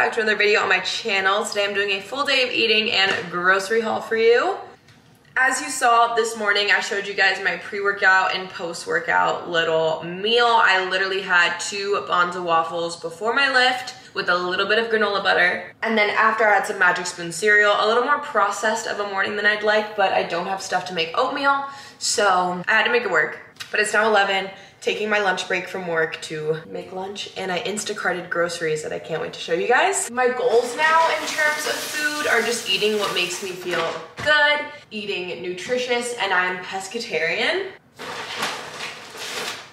back to another video on my channel. Today I'm doing a full day of eating and grocery haul for you. As you saw this morning, I showed you guys my pre-workout and post-workout little meal. I literally had two Banza waffles before my lift with a little bit of granola butter. And then after I had some Magic Spoon cereal, a little more processed of a morning than I'd like, but I don't have stuff to make oatmeal, so I had to make it work. But it's now 11, taking my lunch break from work to make lunch, and I Instacarted groceries that I can't wait to show you guys. My goals now in terms of food are just eating what makes me feel good, eating nutritious, and I'm pescatarian.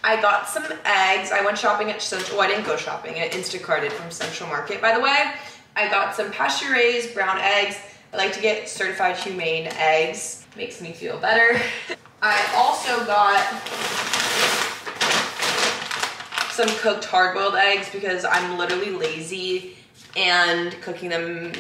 I got some eggs. I went shopping at Central. Oh, I didn't go shopping. I Instacarted from Central Market, by the way. I got some pasture raised brown eggs. I like to get certified humane eggs. Makes me feel better. I also got some cooked hard-boiled eggs because I'm literally lazy and cooking them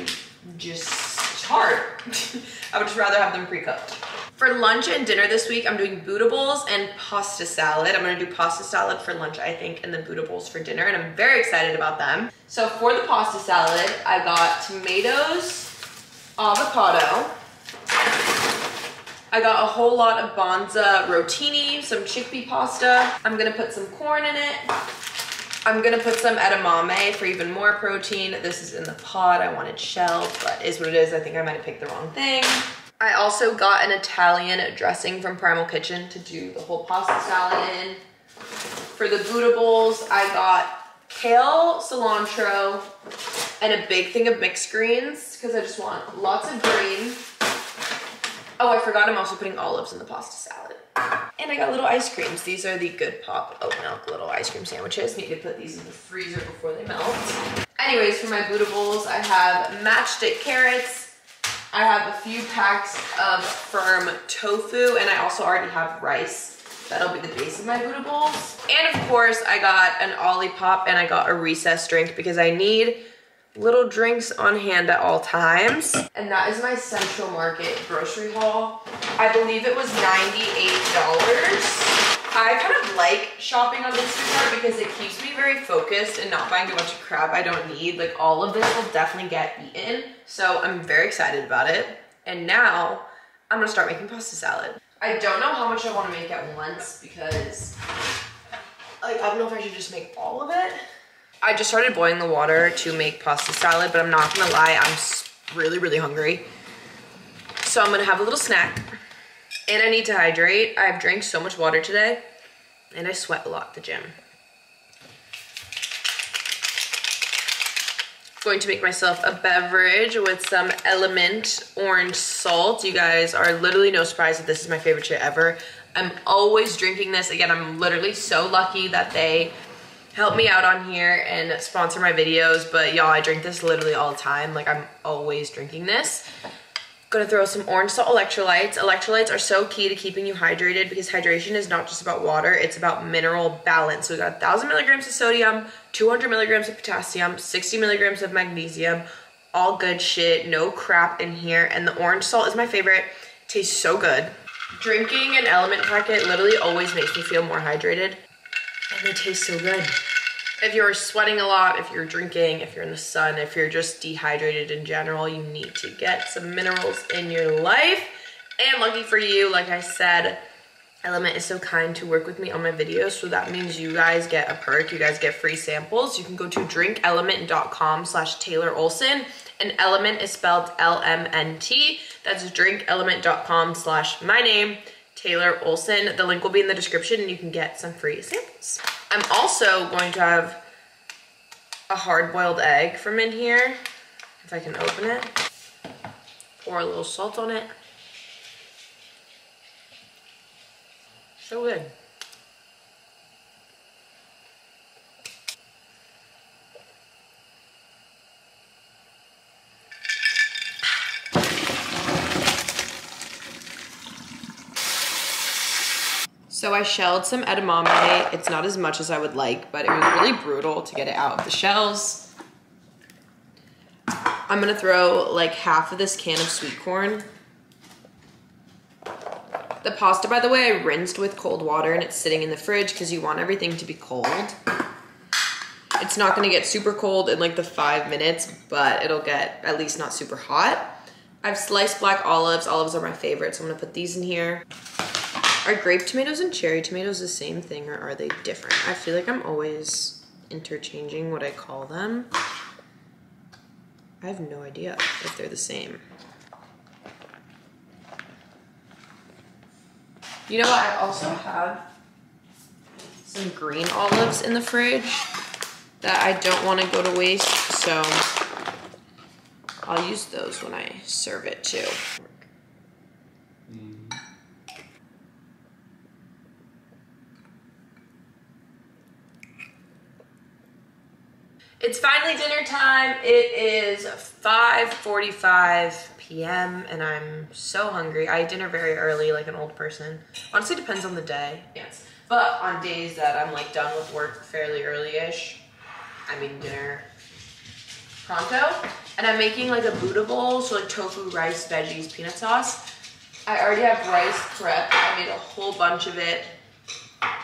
just hard. I would just rather have them pre-cooked. For lunch and dinner this week, I'm doing bowls and pasta salad. I'm gonna do pasta salad for lunch, I think, and Buddha bowls for dinner, and I'm very excited about them. So for the pasta salad, I got tomatoes, avocado, I got a whole lot of Banza rotini, some chickpea pasta. I'm gonna put some corn in it. I'm gonna put some edamame for even more protein. This is in the pot. I wanted shelled, but is what it is. I think I might have picked the wrong thing. I also got an Italian dressing from Primal Kitchen to do the whole pasta salad in. For the Buddha bowls, I got kale, cilantro, and a big thing of mixed greens because I just want lots of green. Oh, I forgot I'm also putting olives in the pasta salad. And I got little ice creams. These are the Good Pop oat milk little ice cream sandwiches. Need to put these in the freezer before they melt. Anyways, for my Buddha bowls, I have matchstick carrots, I have a few packs of firm tofu and I also already have rice. That'll be the base of my Buddha bowls. And of course, I got an Olipop and I got a recess drink because I need little drinks on hand at all times. And that is my Central Market grocery haul. I believe it was $98. I kind of like shopping on this Instacart because it keeps me very focused and not buying a bunch of crap I don't need. Like all of this will definitely get eaten. So I'm very excited about it. And now I'm gonna start making pasta salad. I don't know how much I wanna make at once because like, I don't know if I should just make all of it. I just started boiling the water to make pasta salad, but I'm not gonna lie, I'm really, really hungry. So I'm gonna have a little snack and I need to hydrate. I've drank so much water today and I sweat a lot at the gym. Going to make myself a beverage with some Element orange salt. You guys are literally no surprise that this is my favorite shit ever. I'm always drinking this. Again, I'm literally so lucky that they help me out on here and sponsor my videos. But y'all, I drink this literally all the time. Like I'm always drinking this. Gonna throw some orange salt electrolytes. Electrolytes are so key to keeping you hydrated because hydration is not just about water, it's about mineral balance. So we got 1,000 milligrams of sodium, 200 milligrams of potassium, 60 milligrams of magnesium, all good shit, no crap in here. And the orange salt is my favorite, tastes so good. Drinking an element packet literally always makes me feel more hydrated and they taste so good if you're sweating a lot, if you're drinking, if you're in the sun, if you're just dehydrated in general, you need to get some minerals in your life. And lucky for you, like I said, Element is so kind to work with me on my videos, so that means you guys get a perk, you guys get free samples. You can go to drinkelement.com slash Taylor Olsen, and Element is spelled L-M-N-T. That's drinkelement.com slash my name, Taylor Olsen. The link will be in the description and you can get some free samples. I'm also going to have a hard-boiled egg from in here, if I can open it. Pour a little salt on it. So good. So I shelled some edamame. It's not as much as I would like, but it was really brutal to get it out of the shells. I'm gonna throw like half of this can of sweet corn. The pasta, by the way, I rinsed with cold water and it's sitting in the fridge because you want everything to be cold. It's not gonna get super cold in like the five minutes, but it'll get at least not super hot. I've sliced black olives. Olives are my favorite, so I'm gonna put these in here. Are grape tomatoes and cherry tomatoes the same thing or are they different? I feel like I'm always interchanging what I call them. I have no idea if they're the same. You know what? I also have some green olives in the fridge that I don't want to go to waste, so I'll use those when I serve it too. It's finally dinner time. It is 5.45 p.m. and I'm so hungry. I eat dinner very early like an old person. Honestly, depends on the day. Yes. But on days that I'm like done with work fairly early-ish, I'm eating dinner pronto. And I'm making like a Buddha bowl, so like tofu, rice, veggies, peanut sauce. I already have rice prepped. I made a whole bunch of it.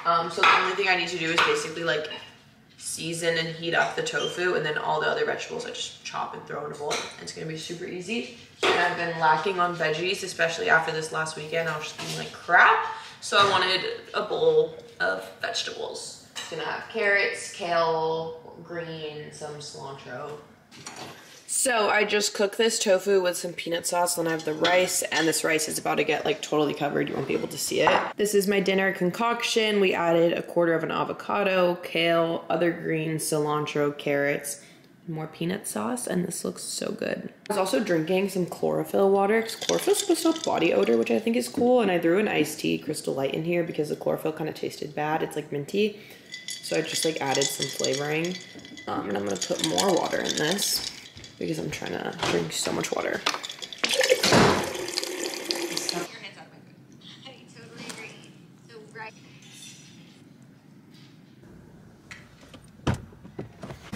Um, so the only thing I need to do is basically like season and heat up the tofu and then all the other vegetables I just chop and throw in a bowl. It's gonna be super easy. And I've been lacking on veggies, especially after this last weekend. I was just eating like crap. So I wanted a bowl of vegetables. It's gonna have carrots, kale, green, some cilantro, so I just cooked this tofu with some peanut sauce, then I have the rice, and this rice is about to get like totally covered. You won't be able to see it. This is my dinner concoction. We added a quarter of an avocado, kale, other greens, cilantro, carrots, more peanut sauce, and this looks so good. I was also drinking some chlorophyll water because chlorophyll's supposed to have body odor, which I think is cool, and I threw an iced tea crystal light in here because the chlorophyll kind of tasted bad. It's like minty. So I just like added some flavoring. Um, and I'm gonna put more water in this because I'm trying to drink so much water.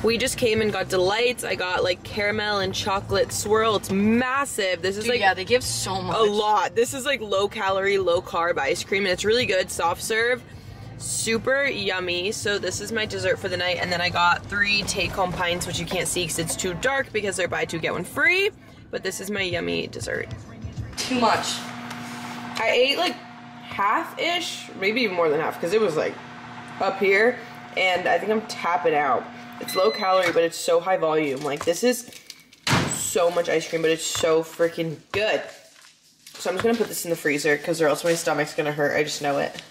We just came and got delights. I got like caramel and chocolate swirl. It's massive. This is Dude, like yeah, they give so much. A lot. This is like low calorie, low carb ice cream, and it's really good. Soft serve super yummy. So this is my dessert for the night. And then I got three take-home pints, which you can't see because it's too dark because they're buy two, get one free. But this is my yummy dessert. Too much. I ate like half-ish, maybe even more than half, because it was like up here. And I think I'm tapping out. It's low calorie, but it's so high volume. Like this is so much ice cream, but it's so freaking good. So I'm just gonna put this in the freezer because or else my stomach's gonna hurt. I just know it.